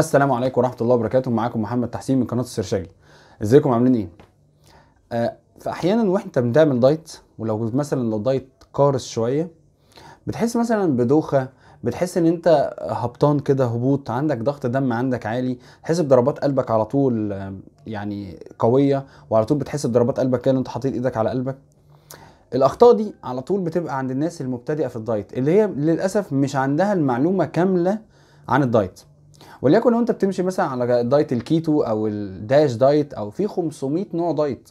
السلام عليكم ورحمة الله وبركاته. معاكم محمد تحسين من قناة السرشاجي. ازيكم؟ عاملين إيه؟ آه فأحيانا وانت بتعمل دايت ولو مثلا لو دايت قارس شوية بتحس مثلا بدوخة بتحس إن أنت هبطان كده هبوط عندك ضغط دم عندك عالي تحس بضربات قلبك على طول آه، يعني قوية وعلى طول بتحس بضربات قلبك كده أنت حاطط إيدك على قلبك. الأخطاء دي على طول بتبقى عند الناس المبتدئة في الدايت اللي هي للأسف مش عندها المعلومة كاملة عن الدايت. وليكن انت بتمشي مثلا على دايت الكيتو أو ال DASH diet أو في 500 نوع دايت.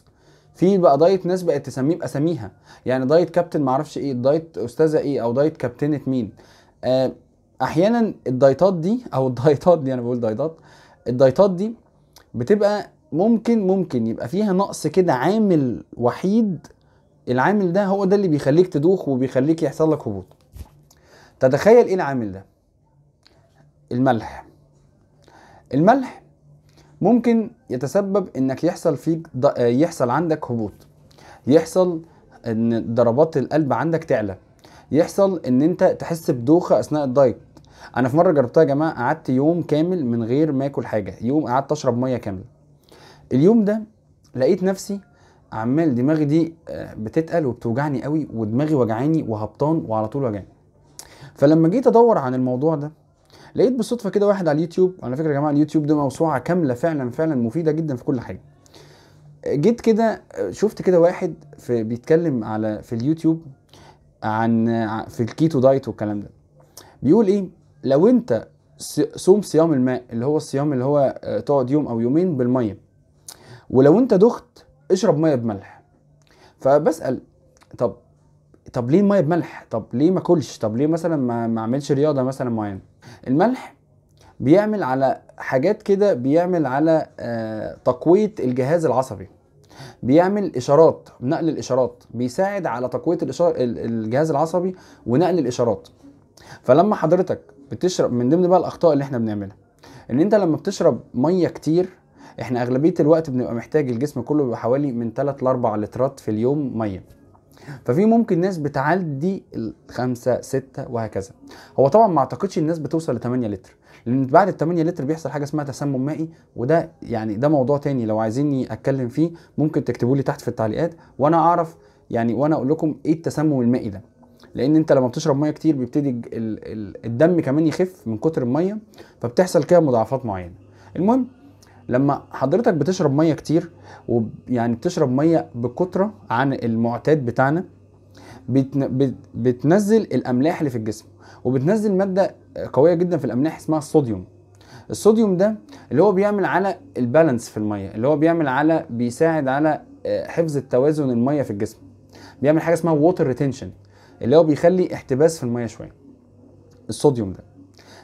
في بقى دايت ناس بقت تسميه باساميها يعني دايت كابتن معرفش إيه دايت أستاذة إيه أو دايت كابتنة مين. آه، أحيانا الدايتات دي أو الدايتات دي أنا بقول دايتات. الدايتات دي بتبقى ممكن ممكن يبقى فيها نقص كده عامل وحيد. العامل ده هو ده اللي بيخليك تدوخ وبيخليك يحصل لك هبوط. تتخيل إيه العامل ده؟ الملح. الملح ممكن يتسبب إنك يحصل فيك يحصل عندك هبوط. يحصل إن ضربات القلب عندك تعلى. يحصل إن أنت تحس بدوخة أثناء الدايت. أنا في مرة جربتها يا جماعة قعدت يوم كامل من غير ما آكل حاجة. يوم قعدت أشرب مية كاملة. اليوم ده لقيت نفسي عمال دماغي دي آه، بتتقل وبتوجعني قوي ودماغي وجعاني وهبطان وعلى طول وجعاني فلما جيت أدور عن الموضوع ده لقيت بالصدفة كده واحد على اليوتيوب على فكرة يا جماعة اليوتيوب ده موسوعة كاملة فعلا فعلا مفيدة جدا في كل حاجة. جيت كده شفت كده واحد في بيتكلم على في اليوتيوب عن في ال keto diet والكلام ده. بيقول إيه؟ لو أنت صوم صيام الماء اللي هو الصيام اللي هو آه، تقعد يوم أو يومين بالمية ولو أنت دخت اشرب مية بملح. فبسأل طب طب ليه مية بملح؟ طب ليه ما أكلش؟ طب ليه مثلا ما أعملش رياضة مثلا معينة؟ الملح بيعمل على حاجات كده بيعمل على آه، تقوية الجهاز العصبي. بيعمل إشارات نقل الإشارات بيساعد على تقوية الإشار... ال- الجهاز العصبي ونقل الإشارات. فلما حضرتك بتشرب من ضمن بقى الأخطاء اللي إحنا بنعملها إن أنت لما بتشرب مية كتير إحنا أغلبية الوقت بنبقى محتاج الجسم كله بيبقى حوالي من 3 ل 4 لترات في اليوم مية. ففي ممكن ناس بتعدي الخمسة ستة وهكذا. هو طبعا ما أعتقدش الناس بتوصل ل 8 لتر لأن بعد ال 8 لتر بيحصل حاجة اسمها تسمم مائي وده يعني ده موضوع تاني. لو عايزيني أتكلم فيه ممكن تكتبوا لي تحت في التعليقات وأنا أعرف يعني وأنا أقول لكم إيه التسمم المائي ده. لأن أنت لما بتشرب مية كتير بيبتدي الدم كمان يخف من كتر المية فبتحصل كده مضاعفات معينة. المهم لما حضرتك بتشرب مية كتير ويعني بتشرب مية بكترة عن المعتاد بتاعنا بتن... بت... بتنزل الأملاح اللي في الجسم وبتنزل مادة قوية جدا في الأملاح اسمها الصوديوم. الصوديوم ده اللي هو بيعمل على ال balance في المية اللي هو بيعمل على بيساعد على آه، حفظ التوازن المية في الجسم. بيعمل حاجة اسمها water retention اللي هو بيخلي احتباس في المية شوية. الصوديوم ده.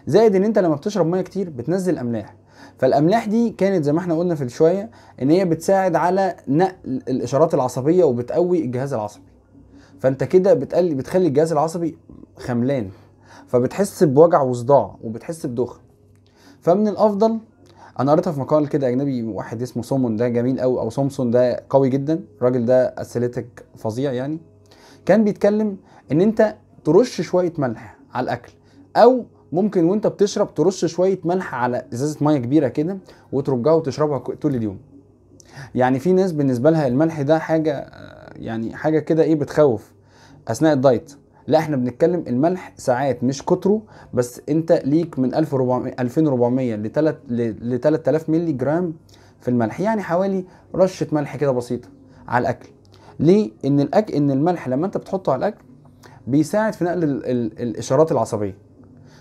زائد إن أنت لما بتشرب مية كتير بتنزل أملاح. فالأملاح دي كانت زي ما إحنا قلنا في الشوية إن هي بتساعد على نقل الإشارات العصبية وبتقوي الجهاز العصبي. فأنت كده بتقلي بتخلي الجهاز العصبي خملان. فبتحس بوجع وصداع وبتحس بدوخة. فمن الأفضل أنا قريتها في مقال كده أجنبي واحد اسمه سومون ده جميل قوي أو سومسون ده قوي جدا. الراجل ده athletic فظيع يعني. كان بيتكلم إن أنت ترش شوية ملح على الأكل أو ممكن وانت بتشرب ترش شوية ملح على إزازة مية كبيرة كده وترجها وتشربها طول اليوم. يعني في ناس بالنسبة لها الملح ده حاجة آه، يعني حاجة كده إيه بتخوف. أثناء الدايت. لا إحنا بنتكلم الملح ساعات مش كتره بس أنت ليك من 1400 2400 ل 3 ل 3000 مللي جرام في الملح. يعني حوالي رشة ملح كده بسيطة على الأكل. ليه؟ إن الاكل إن الملح لما أنت بتحطه على الأكل بيساعد في نقل ال ال الإشارات العصبية.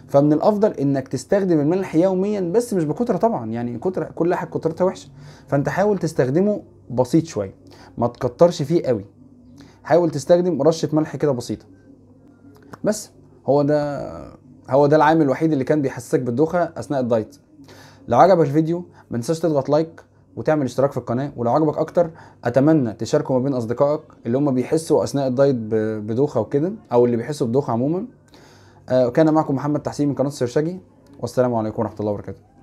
فمن الأفضل إنك تستخدم الملح يوميا بس مش بكترة طبعا يعني كتره كل حاجة كترتها وحشة. فأنت حاول تستخدمه بسيط شوية ما تكترش فيه قوي. حاول تستخدم رشة ملح كده بسيطة. بس هو ده هو ده العامل الوحيد اللي كان بيحسسك بالدوخة أثناء الدايت. لو عجبك الفيديو ما تنساش تضغط لايك وتعمل اشتراك في القناة. ولو عجبك أكتر أتمنى تشاركه ما بين أصدقائك اللي هم بيحسوا أثناء الدايت بدوخة وكده أو اللي بيحسوا بدوخة عموما. آه، كان معكم محمد تحسين من قناة السرشاجي والسلام عليكم ورحمة الله وبركاته.